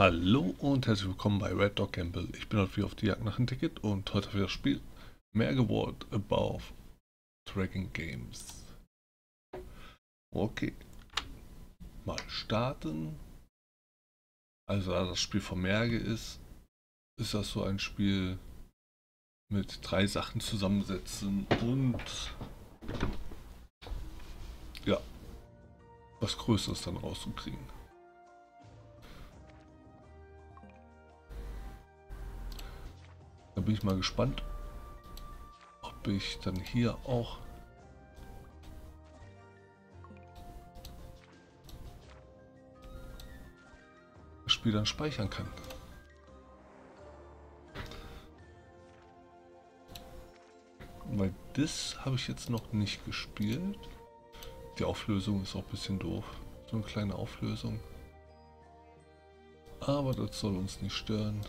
Hallo und herzlich willkommen bei Red Dog Gamble. Ich bin heute wieder auf die Jagd nach einem Ticket und heute wieder das Spiel Mehr World Above Tracking Games. Okay. Mal starten. Also da das Spiel von Merge ist, ist das so ein Spiel mit drei Sachen zusammensetzen und ja, was Größeres dann rauszukriegen. Da bin ich mal gespannt, ob ich dann hier auch dann speichern kann. Weil das habe ich jetzt noch nicht gespielt. Die Auflösung ist auch ein bisschen doof. So eine kleine Auflösung. Aber das soll uns nicht stören.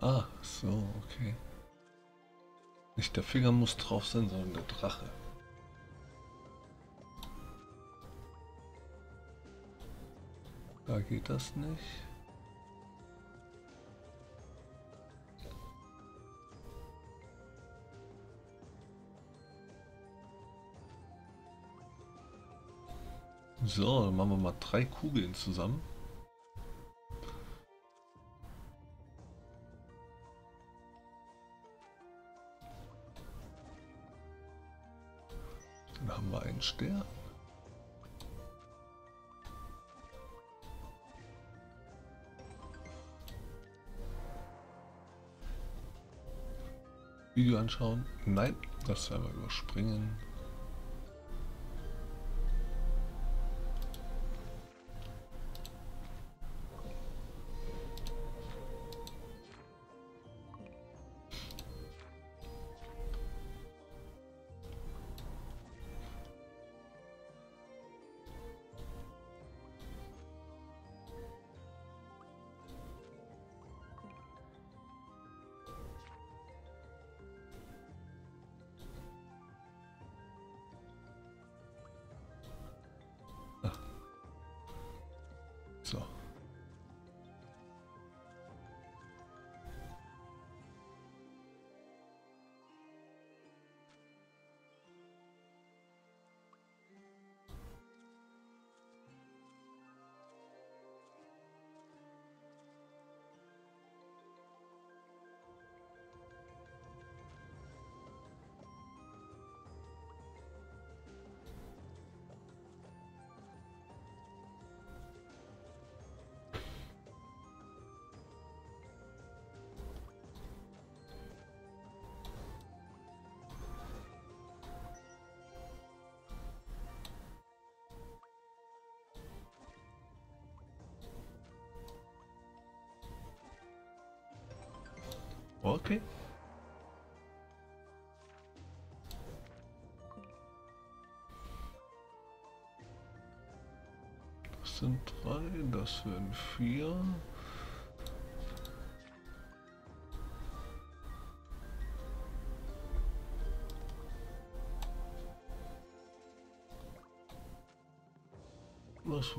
Ah, so, okay. Nicht der Finger muss drauf sein, sondern der Drache. Da geht das nicht. So, dann machen wir mal drei Kugeln zusammen. Ein Stern. Video anschauen? Nein, das werden wir überspringen. Okay. Das sind drei, das wären vier. Was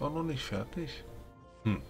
war noch nicht fertig. Hm.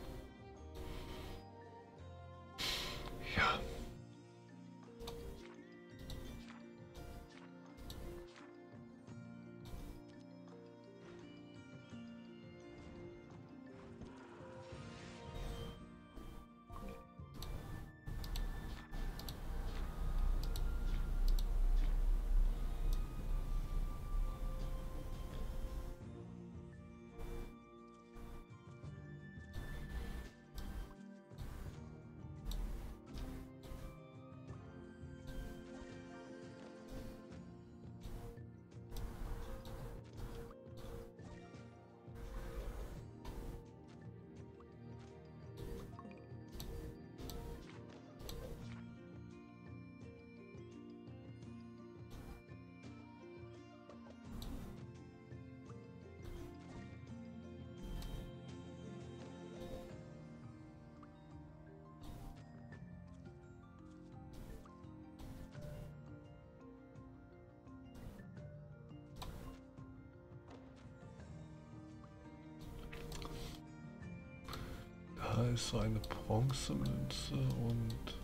Da ist so eine Bronzemünze und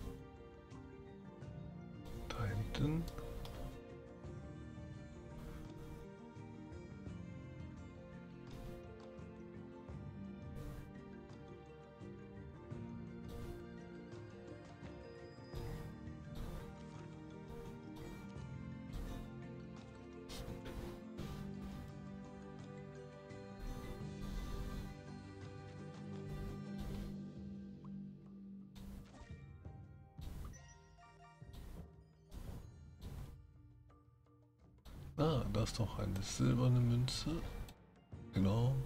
da hinten. Ah, da ist noch eine silberne Münze. Genau.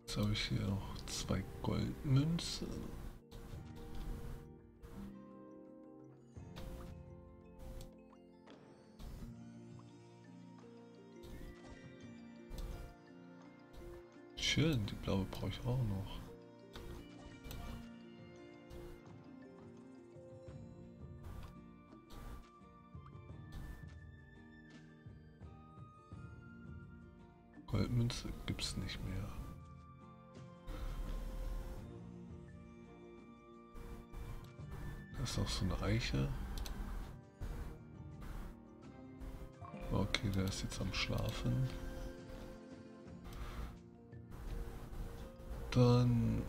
Jetzt habe ich hier noch zwei Goldmünzen. Schön, die blaue brauche ich auch noch. Goldmünze gibt es nicht mehr. Da ist noch so eine Eiche. Okay, der ist jetzt am Schlafen. Dann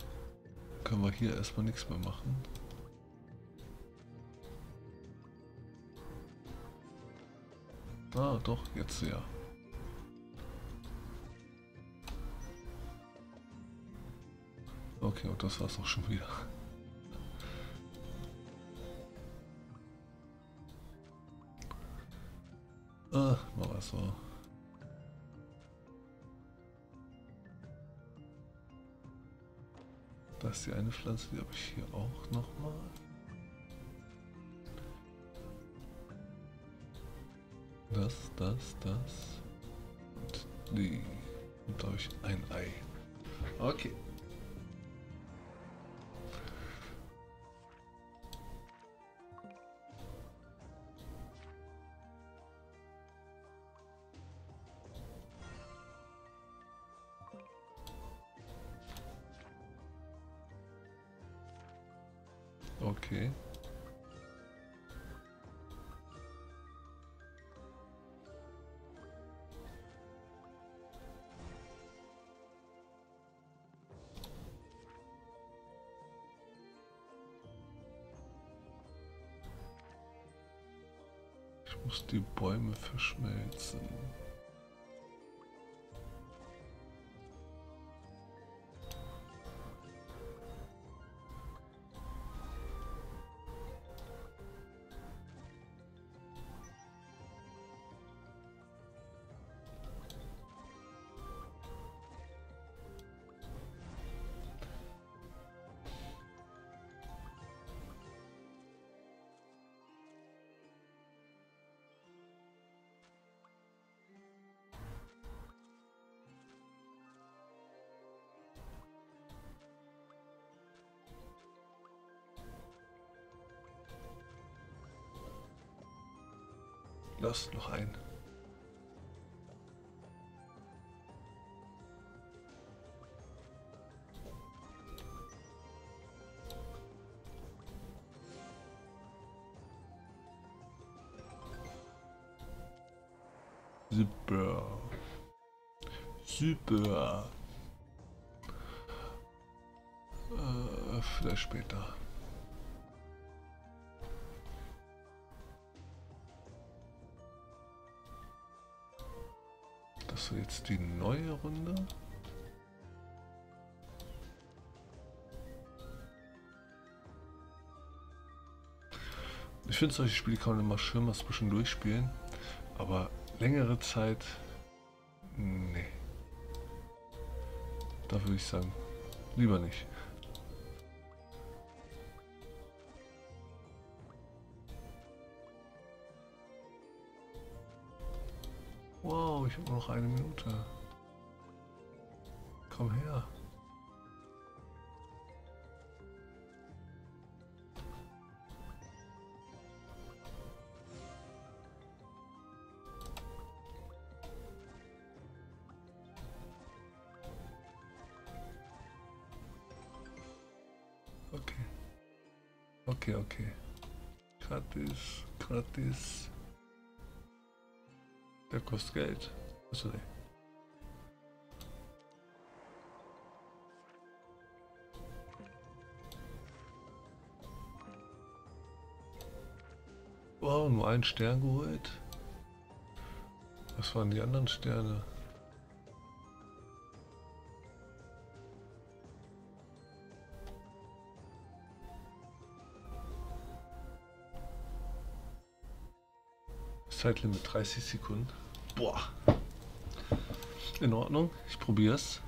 können wir hier erstmal nichts mehr machen. Ah, doch, jetzt ja. Okay, und das war's auch schon wieder. Ah, mal was so. Das ist die eine Pflanze, die habe ich hier auch nochmal. Das, das, das. Und die. Und da habe ich ein Ei. Okay. Okay. Ich muss die Bäume verschmelzen. Lass noch ein. Super. Super. Äh, vielleicht später. Jetzt die neue Runde. Ich finde solche Spiele kann man immer schön mal zwischen durchspielen, aber längere Zeit, nee. Da würde ich sagen, lieber nicht. Ich habe noch eine Minute. Komm her. Okay. Okay, okay. Gratis, gratis. Der kostet Geld. Ne. Wow, nur einen Stern geholt. Was waren die anderen Sterne? Zeitlimit 30 Sekunden. Boah. In Ordnung, ich probier's.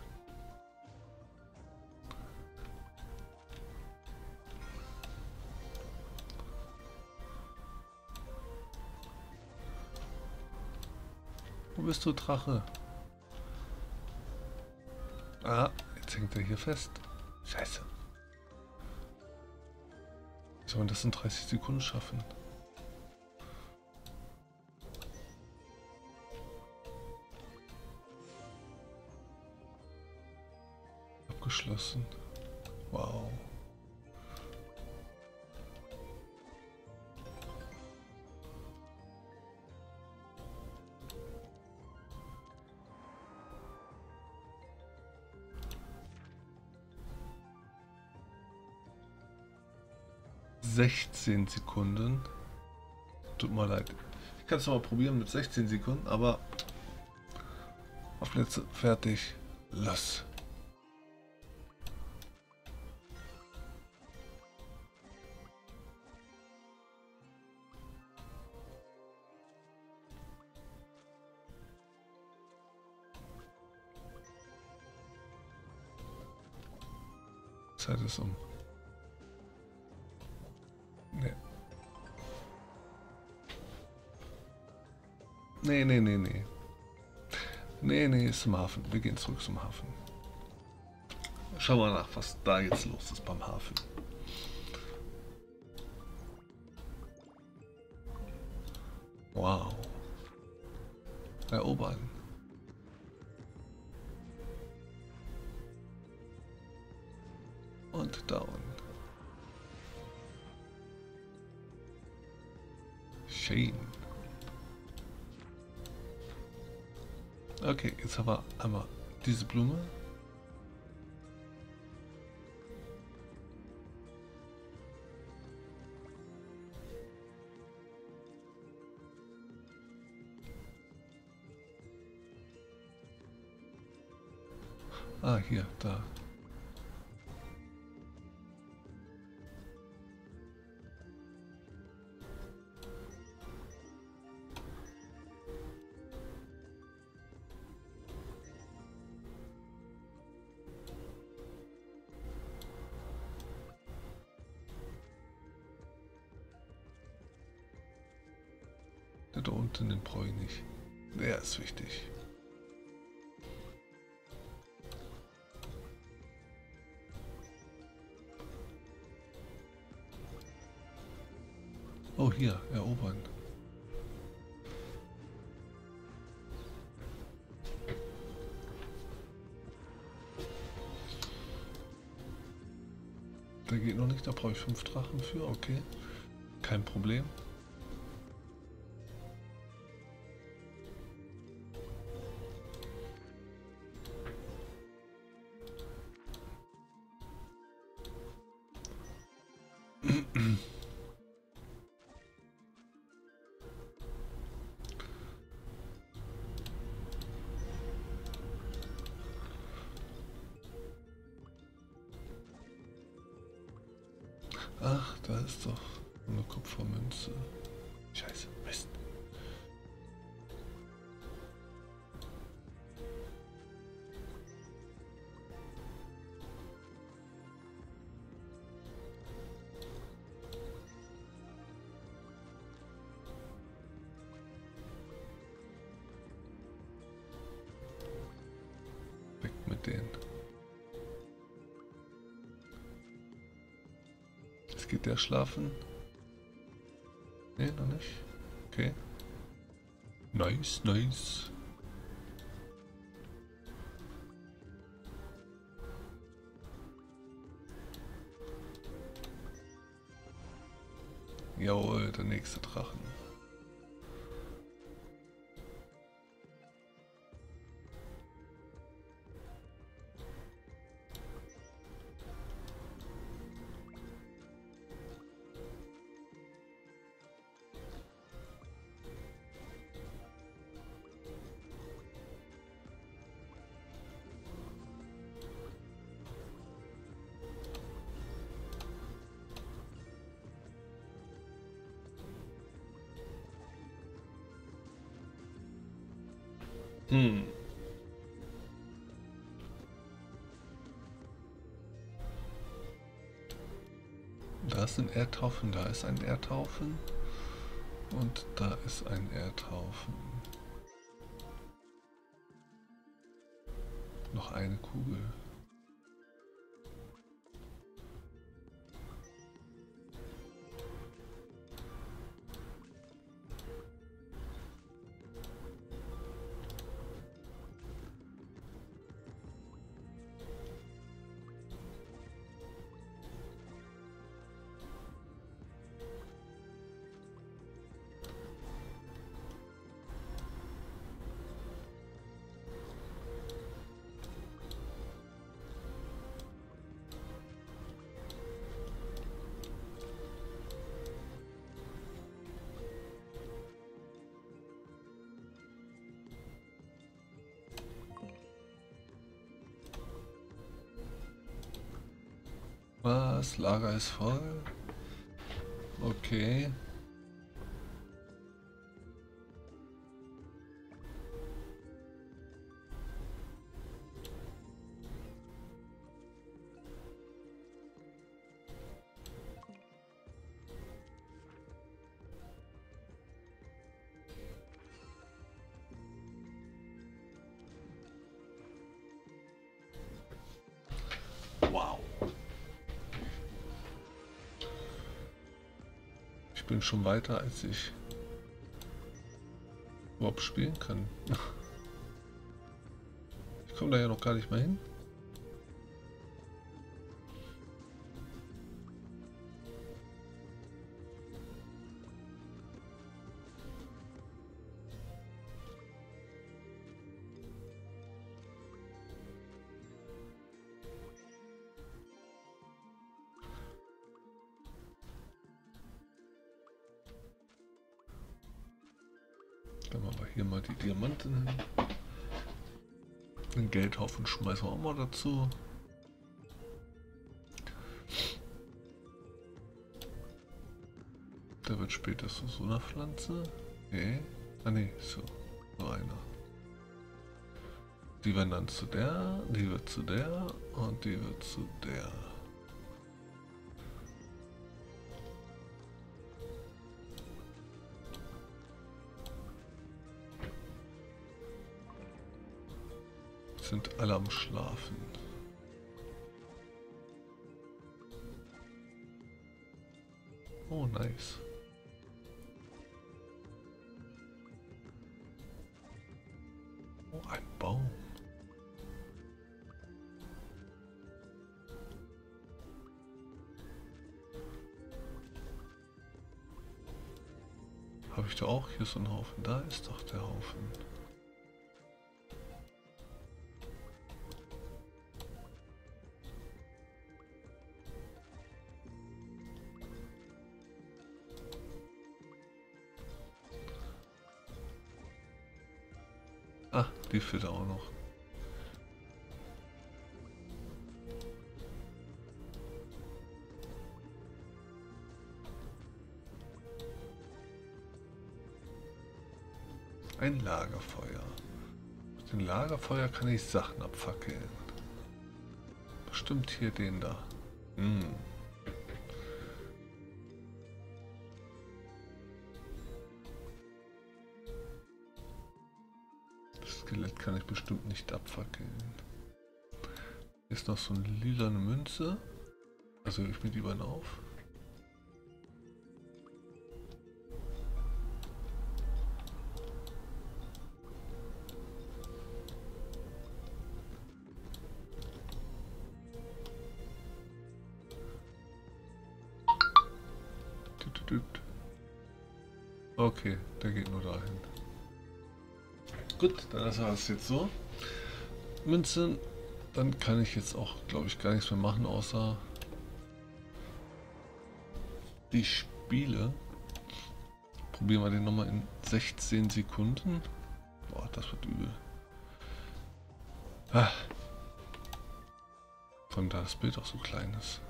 Wo bist du, Drache? Ah, jetzt hängt er hier fest. Scheiße. Soll man das in 30 Sekunden schaffen? Abgeschlossen. Wow. Sechzehn Sekunden. Tut mir leid. Ich kann es mal probieren mit 16 Sekunden, aber auf Plätze fertig. Los. Zeit ist um. Nee. Nee, nee, nee, nee. Nee, nee, ist zum Hafen. Wir gehen zurück zum Hafen. Schauen wir nach, was da jetzt los ist beim Hafen. Wow. Erobern. Schön. Okay, jetzt haben wir einmal diese Blume. Ah, hier, da. Da unten, den brauche ich nicht. Der ist wichtig. Oh, hier, erobern. Der geht noch nicht, da brauche ich fünf Drachen für, okay. Kein Problem. Ach, da ist doch eine Kupfermünze. Scheiße, Jetzt geht der schlafen. Ne, noch nicht. Okay. Nice, nice. Hm. Da ist ein Erdhaufen, da ist ein Erdhaufen und da ist ein Erdhaufen. Noch eine Kugel. Was? Lager ist voll? Okay. Bin schon weiter, als ich überhaupt spielen kann. Ich komme da ja noch gar nicht mal hin. Mal dazu. Der wird später so einer Pflanze. Nee. Ah nee, so. So einer. Die werden dann zu der, die wird zu der und die wird zu der. Sind alle am Schlafen. Oh, nice. Oh, ein Baum. Habe ich da auch hier so einen Haufen? Da ist doch der Haufen. Die fehlt auch noch. Ein Lagerfeuer. Mit dem Lagerfeuer kann ich Sachen abfackeln. Bestimmt hier den da. Hm. Skelett kann ich bestimmt nicht abfackeln. Hier ist noch so eine lilane Münze. Also ich mir auf. Tüt, tüt, tüt. Okay, der geht nur dahin. Gut, dann wir es jetzt so. Münzen, dann kann ich jetzt auch, glaube ich, gar nichts mehr machen, außer die Spiele. Probieren wir den nochmal in 16 Sekunden. Boah, das wird übel. Ah. Von da das Bild auch so klein ist.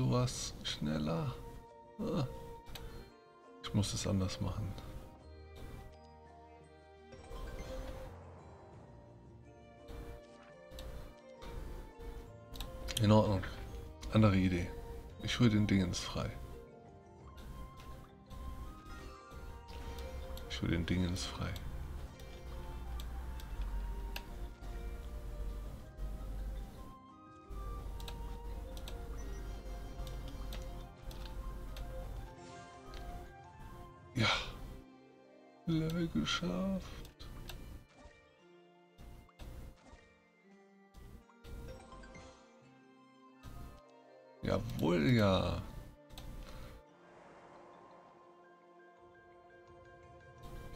Du was schneller. Ah. Ich muss es anders machen. In Ordnung. Andere Idee. Ich hole den Dingens frei. Ich hole den Dingens frei. Geschafft. Jawohl, ja.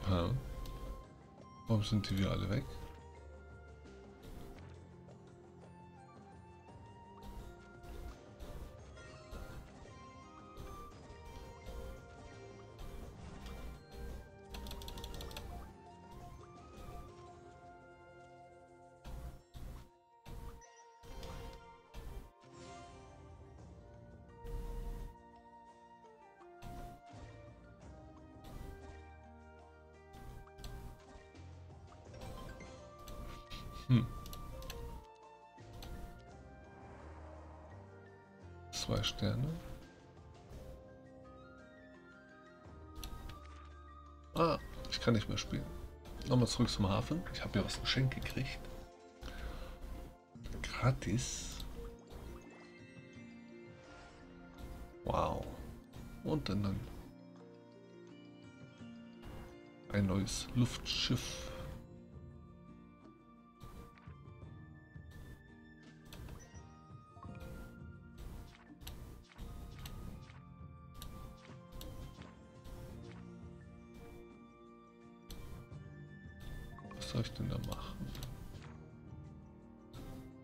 Ha. Warum sind die wieder alle weg? Hm. Zwei Sterne. Ah, ich kann nicht mehr spielen. Nochmal zurück zum Hafen. Ich habe ja was Geschenk gekriegt. Gratis. Wow. Und dann ein neues Luftschiff. Soll ich denn da machen?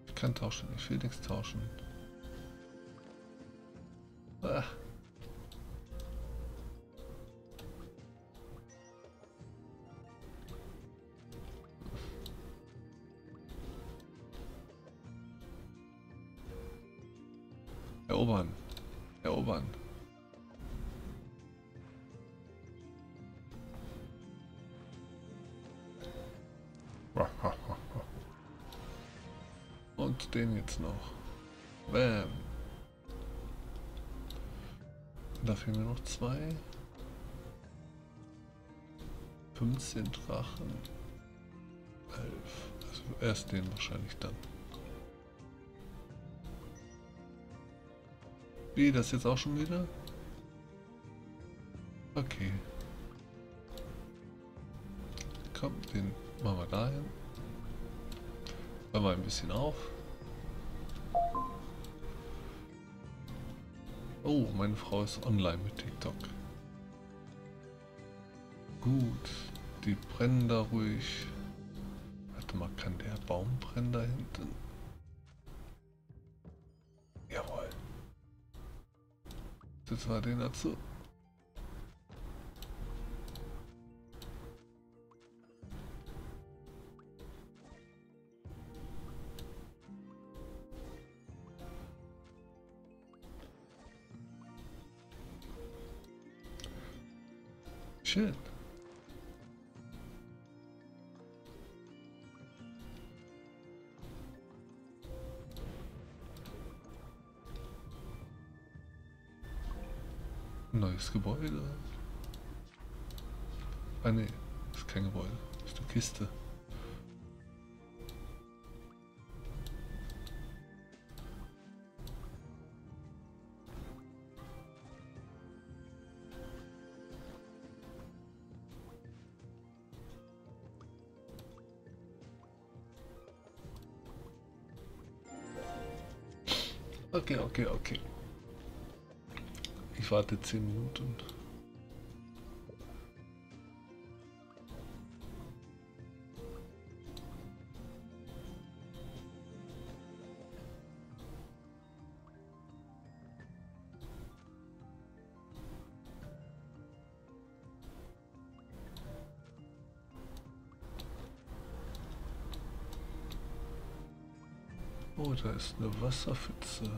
Ich kann tauschen, ich will nichts tauschen. Noch. Bam. Da fehlen mir noch zwei. 15 Drachen. 11. Also erst den wahrscheinlich dann. Wie, das jetzt auch schon wieder? Okay. Komm, den machen wir dahin. Hör mal ein bisschen auf. Oh, meine Frau ist online mit TikTok. Gut, die brennen da ruhig. Warte mal, kann der Baum brennen da hinten? Jawohl. Das war den dazu. Schön. Neues Gebäude. Ah ne, ist kein Gebäude. Ist eine Kiste. Okay, okay, okay. Ich warte 10 Minuten. Oh, da ist eine Wasserpfütze.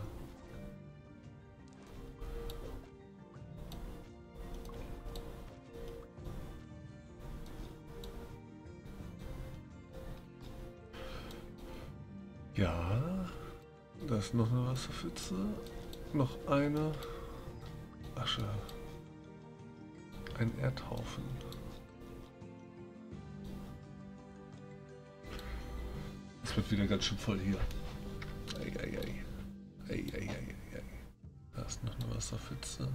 Wasserpfütze. Noch eine Asche. Ein Erdhaufen. Es wird wieder ganz schön voll hier. Eieiei. Eieiei. Da ist noch eine Wasserpfütze.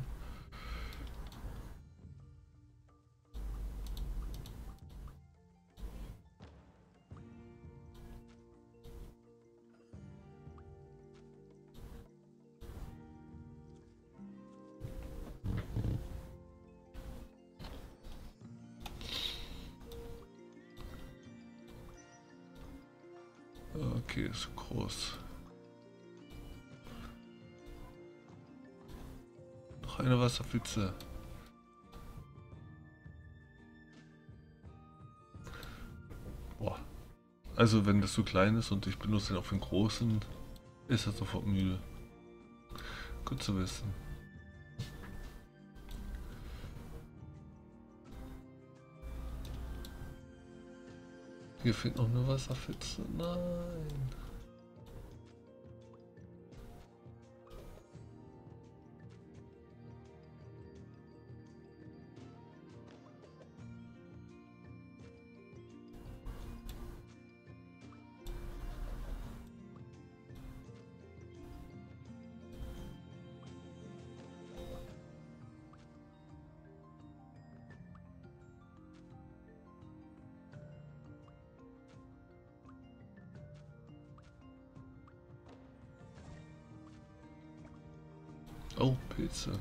Okay, ist groß. Noch eine Wasserpfütze. Boah. Also wenn das so klein ist und ich benutze den auf den großen, ist er sofort müde. Gut zu wissen. Hier fehlt noch eine Wasserpfütze. Nein. Oh, Pilze.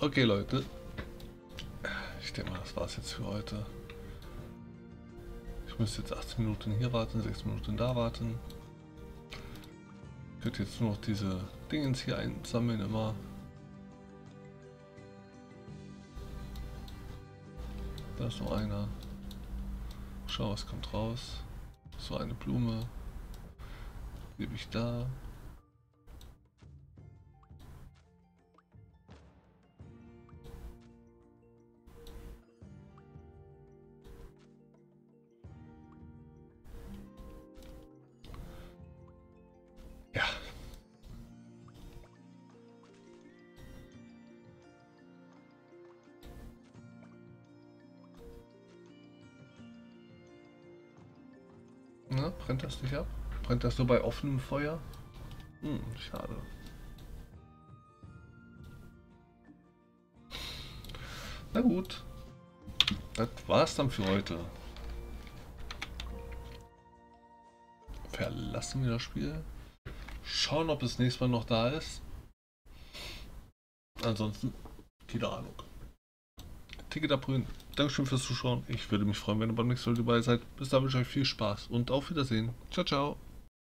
Okay, Leute. Ich denke mal, das war's jetzt für heute. Ich müsste jetzt 18 Minuten hier warten, 6 Minuten da warten. Ich würde jetzt nur noch diese Dingens hier einsammeln immer. Da ist noch einer. Schau, was kommt raus. So eine Blume. Gebe ich da. Na, brennt das nicht ab? Brennt das nur bei offenem Feuer? Hm, schade. Na gut. Das war's dann für heute. Verlassen wir das Spiel. Schauen, ob es nächstes Mal noch da ist. Ansonsten, keine Ahnung. Ticket abholen. Dankeschön fürs Zuschauen. Ich würde mich freuen, wenn ihr beim nächsten Mal dabei seid. Bis dann wünsche ich euch viel Spaß und auf Wiedersehen. Ciao, ciao.